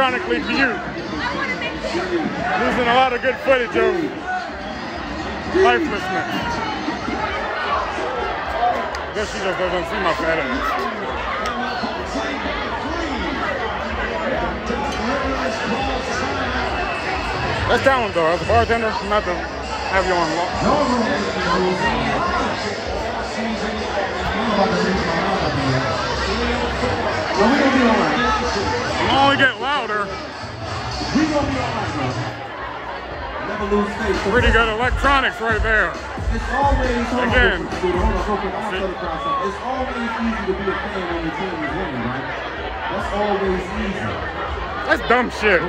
Ironically to you. Losing a lot of good footage of lifelessness. I guess she just doesn't see my fat ass. That's talent though. As a bartender, not to have you on lock. Never lose faith. Pretty good electronics right there. It's always Again. Easy to be a fan when your team is winning, right? That's always easy. That's dumb shit.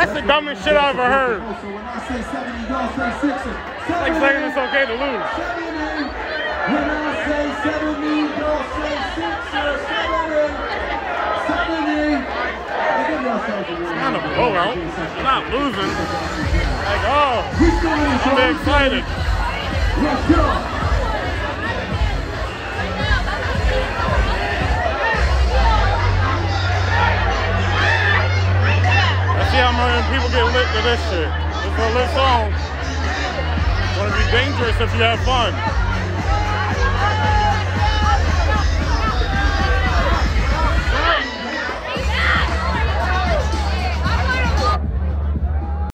That's the dumbest shit I've ever heard. So when I say 70, y'all say 60. Like saying it's okay to lose. Give yourselves a blowout. You're not losing. Like, oh, I'm excited. Let's go. See how many people get lit to this shit. It's a lit song. It's gonna be dangerous if you have fun.